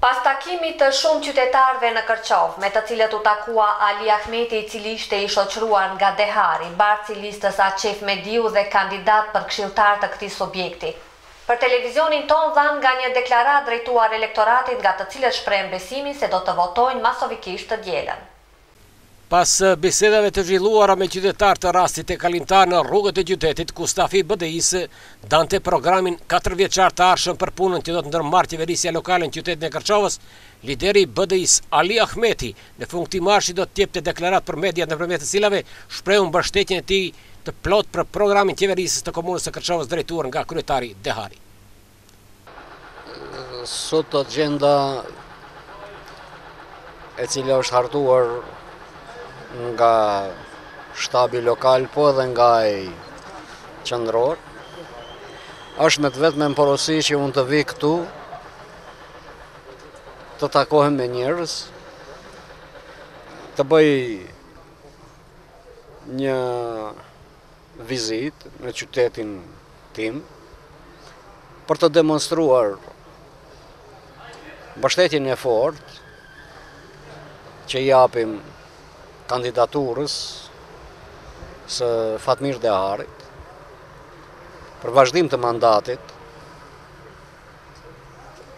Pas takimit të shumë qytetarëve në Kërçovë, me të cilët u takua Ali Ahmeti i cili ishte i shoqëruar nga Dehari, bartës i listës Aqif Mediu dhe kandidatë për këshilltarë të këtij subjekti. Për televizionin tonë dhanë nga një deklaratë drejtuar elektoratit nga të cilët shprehën besimin se do të votojnë masovikisht të dielën. Pas bisedave të zhvilluara me qytetarë të rastit e kalimtarë në rrugët e qytetit ku stafi i BDI-së dante programin katër vjeçar të ardhshëm për punën që do të ndërmarrë qeverisja lokale në qytetin e Kërçovës, lideri i BDI-së, Ali Ahmeti, në fund të këtij marshi do të jepte deklaratë për mediat nëpërmjet të cilave shprehu mbështetjen e tij të plotë për programin qeverisës të komunës së Kërçovës drejtuar nga kryetari Dehari. Sot agjenda e cila është hartuar nga shtabi lokal, po edhe nga ai qendror, është me të vetmen porosi që unë të vij këtu, të takohem me njerëz, të bëj një vizitë në qytetin tim për të demonstruar mbështetjen e fortë që japim kandidaturës së Fatmir Deharit për vazhdim të mandatit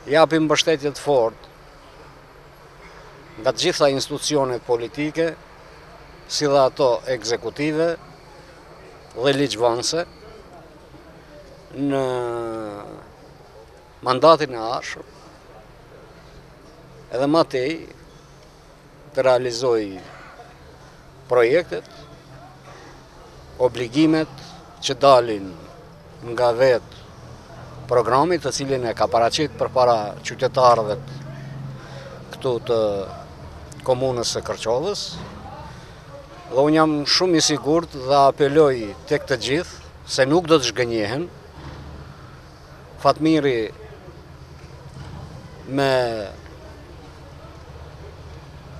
japim mbështetje të fortë nga të gjitha institucionet politike, si dhe ato ekzekutive dhe ligjvënëse, në mandatin e ardhshëm, edhe ma tej të realizojë projektet, obligimet që dalin nga vetë programi të cilin e ka paraqit përpara qytetarëve këtu të komunës së Kërçovës. Dhe unë jam shumë i sigurt dhe apeloj tek të gjithë se nuk do të zhgënjehen. Fatmiri me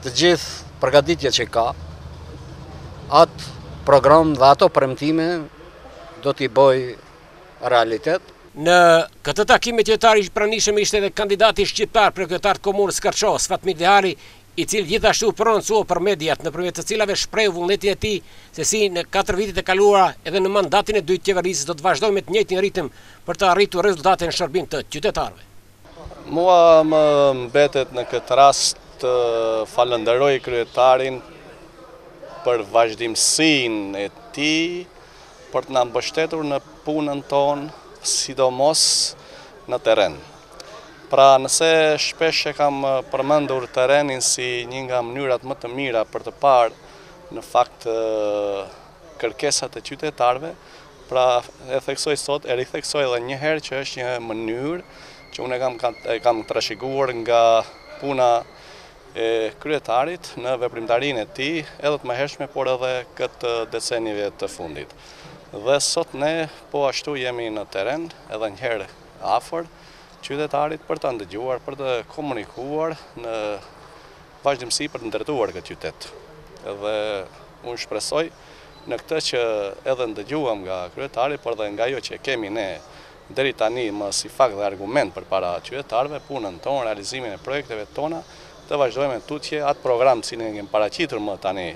të gjithë përgatitje që ka, atë program dhe ato premtime do t'i bëjë realitet. Në këtë takim me qytetarë i pranishëm ishte edhe kandidati shqiptar për kryetar të komunës Kërçovës, Fatmir Dehari, i cili gjithashtu u prononcua për mediat, nëpërmjet të cilave shprehu vullnetin e tij se si në katër vitet e kaluara edhe në mandatin e dytë qeverisës do të vazhdojë me të njëjtin ritëm për të arritur rezultate në shërbim të qytetarëve. Mua më mbetet në këtë rast të falënderoj kryetarin për vazhdimësinë e tij për të na mbështetur në punën tonë sidomos në terren. Pra nëse shpesh e kam përmendur terrenin si një nga mënyrat më të mira për të parë në fakt kërkesat e qytetarëve, Pra, e theksoj sot, e ritheksoj edhe një herë që është një mënyrë që unë e kam trashëguar nga puna e kryetarit në veprimtarinë e tij, edhe të mëhershme, por edhe këtë decenive të fundit. Dhe sot ne po ashtu jemi në terren, edhe një herë afër qytetarit për ta ndëgjuar, për të komunikuar në vazhdimësi për të ndërtuar këtë qytet. Dhe unë shpresoj në këtë që edhe ndëgjuam nga kryetari, por edhe nga ajo që e kemi ne deri tani më si fakt dhe argument përpara qytetarëve, punën tonë, realizimin e projekteve tona, të vazhdojmë më tutje atë program të cilin e kemi paraqitur më tani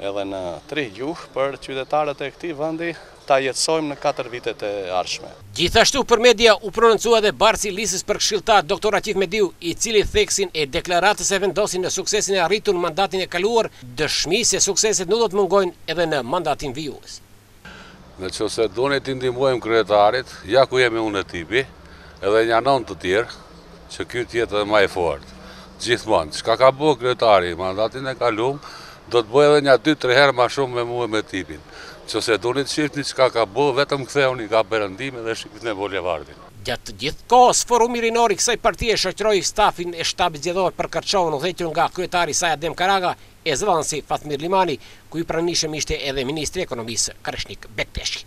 edhe në tri gjuhë për qytetarët e këtij vendi. ta jetësojmë në katër vitet e ardhshme. Gjithashtu për media u prononcua dhe bartësi i listës për këshilltar doktor Aqif Mediu, i cili theksin e deklaratës e vendosi në suksesin e arritur në mandatin e kaluar, dëshmi se sukseset nuk do të mungojnë edhe në mandatin vijues. Në qoftë se doni t'i ndihmojmë kryetarit, ja ku jemi unë e tipi. Edhe nja nëntë të tjerë, që ky të jetë edhe ma i fortë. Gjithmonë, çka ka bo kryetari, mandatin e kalum, do të bojë edhe nja dy, tre herë ma shumë me mu e me tipin. Qoftë se doni të shifni çka ka bo, vetëm ktheuni ka perëndimi dhe shifne bulevardin. Gjatë gjithë kohës, Forumi Rinor i kësaj partie shoqëroi stafin e Shtabit Zgjedhor për Kërçovën udhëhequr nga kryetari i saj Adem Karaga e zëdhënësi Fatmir Limani, ku i pranishëm ishte edhe ministri i Ekonomisë Kreshnik Bekteshi.